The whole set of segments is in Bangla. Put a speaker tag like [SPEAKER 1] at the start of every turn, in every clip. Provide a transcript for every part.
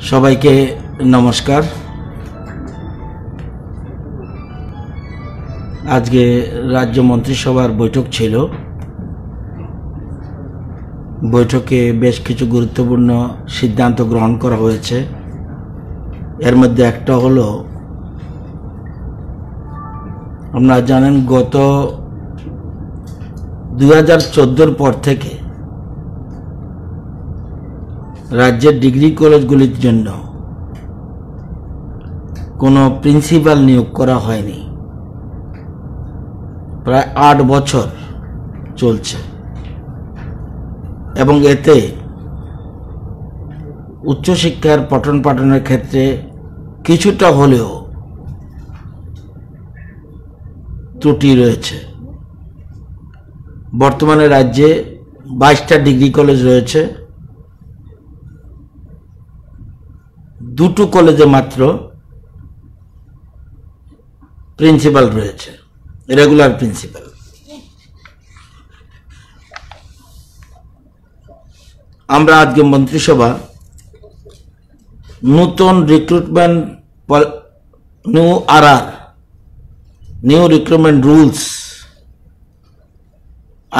[SPEAKER 1] সবাইকে নমস্কার। আজকে রাজ্য মন্ত্রিসভার বৈঠক ছিল। বৈঠকে বেশ কিছু গুরুত্বপূর্ণ সিদ্ধান্ত গ্রহণ করা হয়েছে। এর মধ্যে একটা হলো, আপনারা জানেন গত দু হাজার পর থেকে রাজ্যের ডিগ্রি কলেজগুলির জন্য কোনো প্রিন্সিপাল নিয়োগ করা হয়নি। প্রায় আট বছর চলছে। এবং এতে উচ্চশিক্ষার পঠন পাঠনের ক্ষেত্রে কিছুটা হলেও ত্রুটি রয়েছে। বর্তমানে রাজ্যে বাইশটা ডিগ্রি কলেজ রয়েছে। দুটো কলেজে মাত্র প্রিন্সিপাল রয়েছে রেগুলার প্রিন্সিপাল। আমরা আজকে মন্ত্রিসভা নতুন রিক্রুটমেন্ট নিউ আর আর নিউ রিক্রুটমেন্ট রুলস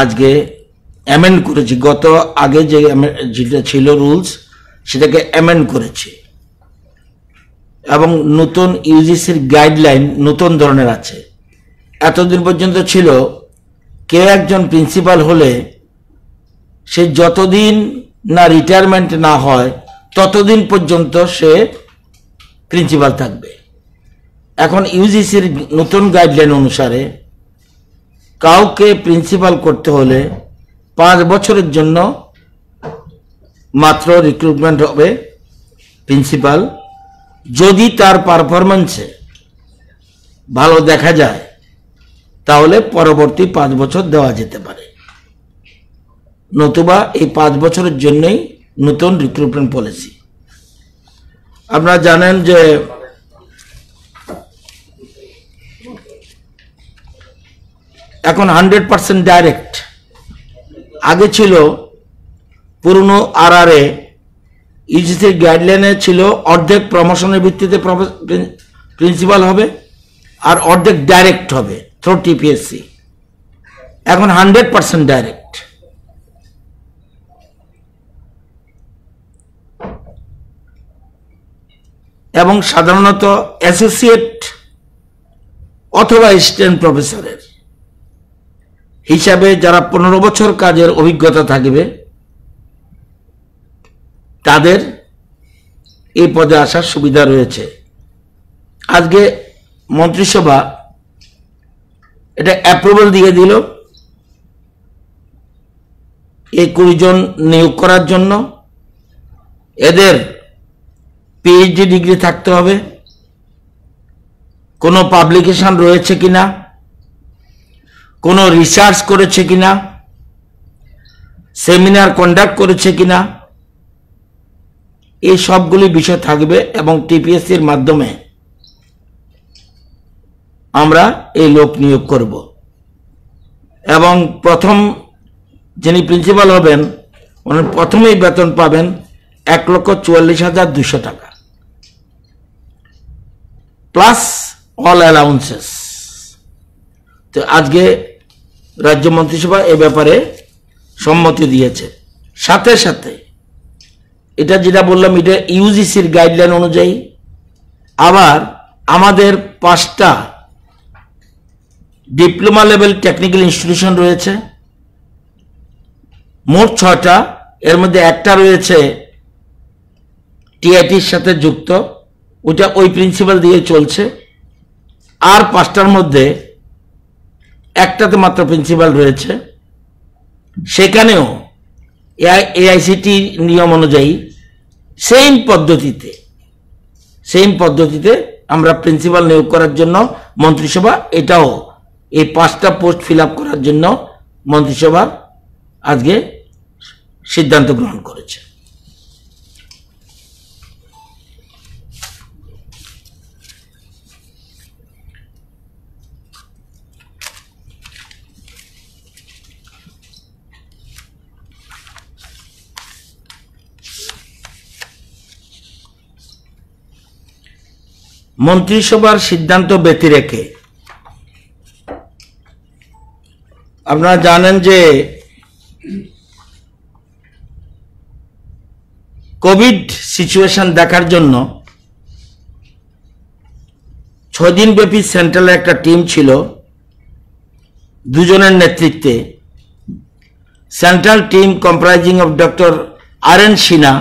[SPEAKER 1] আজকে অ্যামেন্ড করেছি। গত আগে যে যেটা ছিল রুলস সেটাকে অ্যামেন্ড করেছি। এবং নতুন ইউজিসির গাইডলাইন নতুন ধরনের আছে। এতদিন পর্যন্ত ছিল, কেউ একজন প্রিন্সিপাল হলে সে যতদিন না রিটায়ারমেন্ট না হয়, ততদিন পর্যন্ত সে প্রিন্সিপাল থাকবে। এখন ইউজিসির নতুন গাইডলাইন অনুসারে কাউকে প্রিন্সিপাল করতে হলে পাঁচ বছরের জন্য মাত্র রিক্রুটমেন্ট হবে প্রিন্সিপাল যদি তার পারফরমেন্সে ভালো দেখা যায়, তাহলে পরবর্তী পাঁচ বছর দেওয়া যেতে পারে। নতুবা এই পাঁচ বছরের জন্যই নতুন রিক্রুটমেন্ট পলিসি আপনারা জানেন যে এখন হান্ড্রেড পার্সেন্ট ডাইরেক্ট আগে ছিল পুরনো আর আর এ ইউজিসির গাইডলাইনে ছিল অর্ধেক প্রমোশনের ভিত্তিতে প্রিন্সিপাল হবে আর অর্ধেক ডাইরেক্ট হবে থ্রো টিপিএসসি এখন হান্ড্রেড পার্সেন্ট ডাইরেক্ট এবং সাধারণত অ্যাসোসিয়েট অথবা অ্যাসিস্ট্যান্ট প্রফেসরের হিসাবে যারা পনেরো বছর কাজের অভিজ্ঞতা থাকবে তাদের এই পদে আসার সুবিধা রয়েছে। আজকে মন্ত্রিসভা এটা অ্যাপ্রুভাল দিয়ে দিল। এই কুড়ি জন নিয়োগ করার জন্য। এদের পিএইচডি ডিগ্রি থাকতে হবে। কোনো পাবলিকেশন রয়েছে কিনা? কোনো রিসার্চ করেছে কিনা? সেমিনার কন্ডাক্ট করেছে কিনা? এই সবগুলি বিষয় থাকবে এবং টিপিএসসির মাধ্যমে আমরা এই লোক নিয়োগ করব। এবং প্রথম যিনি প্রিন্সিপাল হবেন, উনি প্রথমেই বেতন পাবেন এক লক্ষ চুয়াল্লিশ হাজার দুশো টাকা। প্লাস অল অ্যালাউন্সেস তো আজকে রাজ্য মন্ত্রিসভা এ ব্যাপারে সম্মতি দিয়েছে। সাথে সাথে এটা যেটা বললাম, এটা ইউজিসির গাইডলাইন অনুযায়ী। আবার আমাদের পাঁচটা ডিপ্লোমা লেভেল টেকনিক্যাল ইনস্টিটিউশন রয়েছে। মোট ছটা এর মধ্যে একটা রয়েছে টিআইটির সাথে যুক্ত ওটা ওই প্রিন্সিপাল দিয়ে চলছে। আর পাঁচটার মধ্যে একটাতে মাত্র প্রিন্সিপাল রয়েছে। সেখানেও এআইসিটি নিয়ম অনুযায়ী সেম পদ্ধতিতে সেম পদ্ধতিতে আমরা প্রিন্সিপাল নিয়োগ করার জন্য মন্ত্রিসভা, এটাও এই পাঁচটা পোস্ট ফিল করার জন্য মন্ত্রিসভা আজকে সিদ্ধান্ত গ্রহণ করেছে। মন্ত্রিসভার সিদ্ধান্ত ব্যতি রেখে আপনারা জানেন যে কোভিড সিচুয়েশন দেখার জন্য ছদিন ব্যাপী সেন্ট্রালে একটা টিম ছিল দুজনের নেতৃত্বে। Central team comprising of doctor R N Sinha,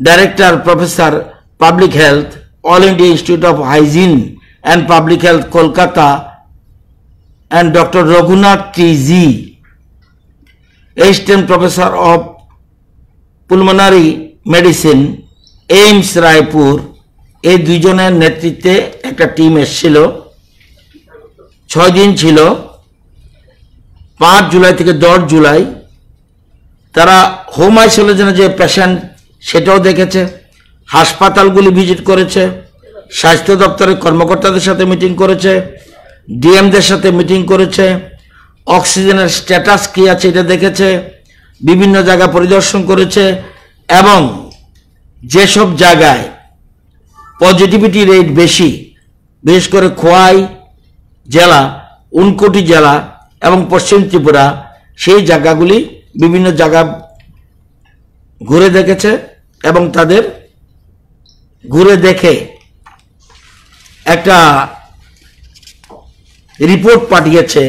[SPEAKER 1] director professor public health all India institute of hygiene and public health Kolkata and Dr. Raghunath T.Z., Assistant Professor of Pulmonary Medicine, AIIMS Raipur এই দুইজনের নেতৃত্বে একটা টিম এসেছিল ছয় দিন ছিল পাঁচ জুলাই থেকে দশ জুলাই তারা হোম আইসোলেশনে যে পেশেন্ট সেটাও দেখেছে হাসপাতালগুলি ভিজিট করেছে, স্বাস্থ্য দপ্তরের কর্মকর্তাদের সাথে মিটিং করেছে, ডিএমদের সাথে মিটিং করেছে, অক্সিজেনের স্ট্যাটাস কী আছে এটা দেখেছে, বিভিন্ন জায়গা পরিদর্শন করেছে এবং যেসব জায়গায় পজিটিভিটি রেট বেশি, বিশেষ করে খোয়াই জেলা, উনকোটি জেলা এবং পশ্চিম ত্রিপুরা, সেই জায়গাগুলি বিভিন্ন জায়গা ঘুরে দেখেছে এবং তাদের ঘুরে দেখে একটা রিপোর্ট পাঠিয়েছে।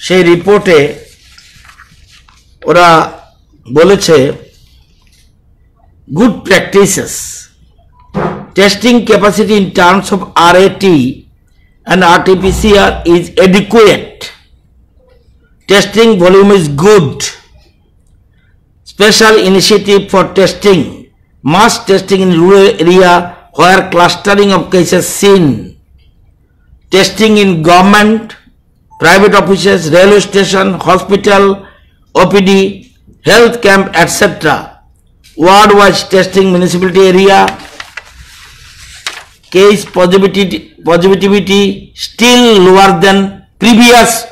[SPEAKER 1] সেই রিপোর্টে ওরা বলেছে good practices testing capacity in terms of R A T and R T artificial is adequate testing volume is good special initiative for testing Mass testing in rural area where clustering of cases seen. Testing in government, private offices, railway station, hospital, OPD, health camp, etc. Ward-wise testing municipality area, case positivity, positivity still lower than previous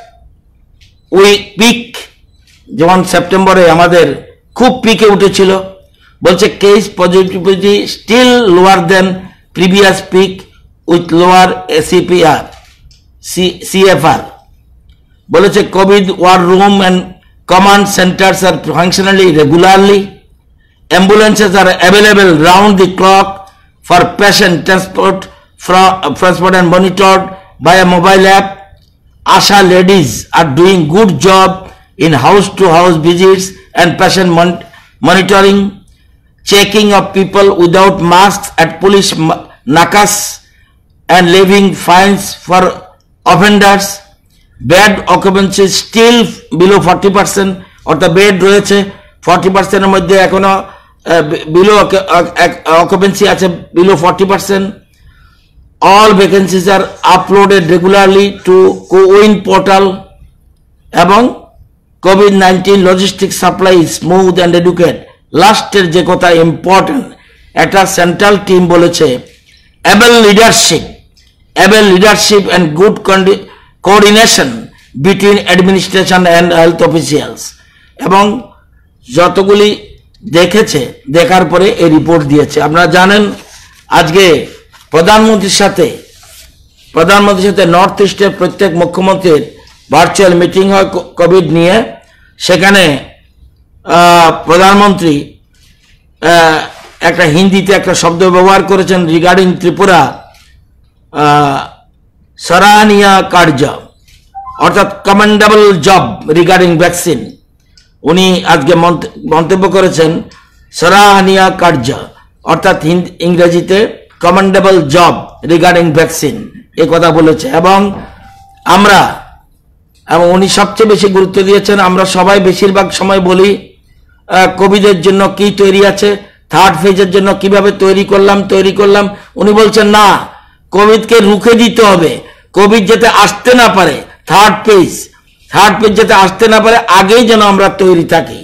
[SPEAKER 1] week peak যেমন সেপ্টেম্বরে আমাদের খুব পিকে উঠেছিল বলছে case positivity still lower than previous peak with lower এসিপিআর CFR বলেছে Covid war room and command centres are functionally regularly ambulances are available round the clock for patient transport from transport and monitored by a mobile app asha ladies are doing good job in house to house visits and patient mon- monitoring checking of people without masks at police nakas and levying fines for offenders. Occupancy still below forty percent অর্থাৎ বেড রয়েছে ফর্টি পার্সেন্টের মধ্যে এখনও বিলো অকুপেন্সি আছে forty percent all vacancies are uploaded regularly to CoWIN portal এবং Covid nineteen logistic supply smooth and educate লাস্টের যে কথা ইম্পর্টেন্ট একটা সেন্ট্রাল টিম বলেছে able leadership able leadership and good কন্ডি coordination between administration and health officials এবং যতগুলি দেখেছে, দেখার পরে এই রিপোর্ট দিয়েছে। আপনারা জানেন, আজকে প্রধানমন্ত্রীর সাথে প্রধানমন্ত্রীর সাথে নর্থ ইস্টের প্রত্যেক মুখ্যমন্ত্রীর ভার্চুয়াল মিটিং হয় কোভিড নিয়ে। সেখানে প্রধানমন্ত্রী একটা হিন্দিতে একটা শব্দ ব্যবহার করেছেন রিগার্ডিং ত্রিপুরা সরাহনীয় কার্য, অর্থাৎ কমেন্ডেবল জব রিগার্ডিং ভ্যাকসিন উনি আজকে মন্ত- মন্তব্য করেছেন সরাহনীয় কার্য, অর্থাৎ ইংরেজিতে কমেন্ডেবল জব রিগার্ডিং ভ্যাকসিন এ কথা বলেছে। এবং আমরা, এবং উনি সবচেয়ে বেশি গুরুত্ব দিয়েছেন, আমরা সবাই বেশিরভাগ সময় বলি কোভিডের জন্য কি তৈরি আছে? থার্ড ফেজের জন্য কীভাবে তৈরি করলাম তৈরি করলাম? উনি বলছেন, না কোভিডকে রুখে দিতে হবে। কোভিড যাতে আসতে না পারে থার্ড ফেজ থার্ড ফেজ যাতে আসতে না পারে, আগেই যেন আমরা তৈরি থাকি।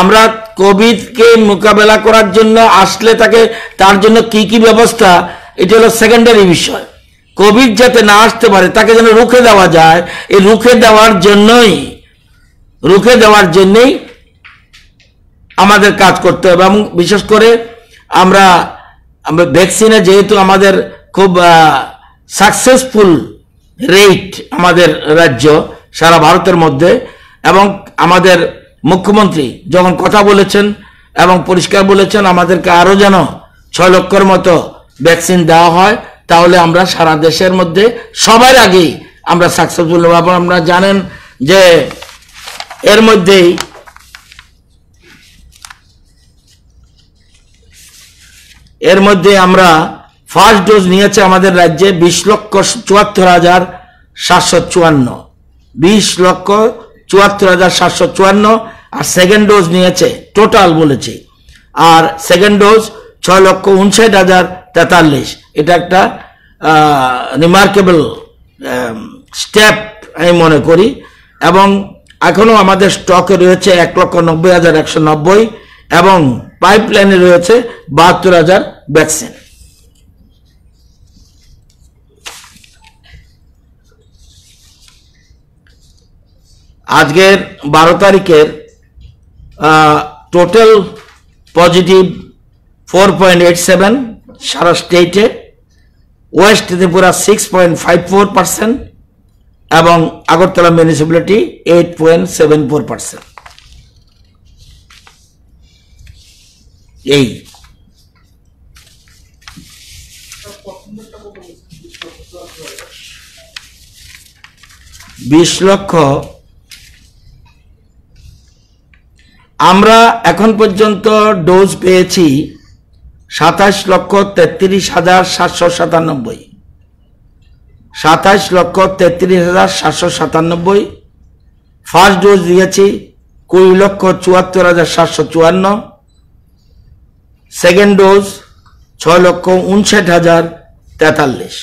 [SPEAKER 1] আমরা কোভিডকে মোকাবেলা করার জন্য আসলে তাকে, তার জন্য কি কি ব্যবস্থা, এটা হলো সেকেন্ডারি বিষয়। কোভিড যাতে না আসতে পারে, তাকে যেন রুখে দেওয়া যায়। এই রুখে দেওয়ার জন্যই, রুখে দেওয়ার জন্যই আমাদের কাজ করতে হবে এবং বিশেষ করে আমরা আমরা ভ্যাকসিনে যেহেতু আমাদের খুব সাকসেসফুল রেট আমাদের রাজ্য সারা ভারতের মধ্যে এবং আমাদের মুখ্যমন্ত্রী যখন কথা বলেছেন এবং পরিষ্কার বলেছেন আমাদেরকে আরও যেন ছয় লক্ষর মতো ভ্যাকসিন দেওয়া হয়, তাহলে আমরা সারা দেশের মধ্যে সবার আগেই আমরা সাকসেসফুল আপনারা জানেন যে এর মধ্যেই এর মধ্যে আমরা ফার্স্ট ডোজ নিয়েছে আমাদের রাজ্যে বিশ লক্ষ চুয়াত্তর হাজার সাতশো চুয়ান্ন। বিশ লক্ষ চুয়াত্তর হাজার সাতশো চুয়ান্ন আর সেকেন্ড ডোজ নিয়েছে টোটাল বলেছি। আর সেকেন্ড ডোজ ছয় লক্ষ উনষাট হাজার তেতাল্লিশ। এটা একটা রিমার্কেবল স্টেপ আমি মনে করি। এবং এখনও আমাদের স্টকে রয়েছে এক লক্ষ নব্বই হাজার একশো নব্বই। এবং পাইপলাইনে রয়েছে বাহাত্তর হাজার ভ্যাকসিন আজকের বারো তারিখের total positive four point eight seven সারা স্টেটে west Tripura six point five four percent এবং Agartala municipality eight point seven four percent এই। বিশ লক্ষ। আমরা এখন পর্যন্ত ডোজ পেয়েছি সাতাশ লক্ষ তেত্রিশ হাজার সাতশো সাতানব্বই। সাতাশ লক্ষ তেত্রিশ হাজার সাতশো সাতানব্বই। ফার্স্ট ডোজ দিয়েছি কুড়ি লক্ষ চুয়াত্তর হাজার সাতশো চুয়ান্ন। সেকেন্ড ডোজ ছয় লক্ষ উনষাট হাজার তেতাল্লিশ।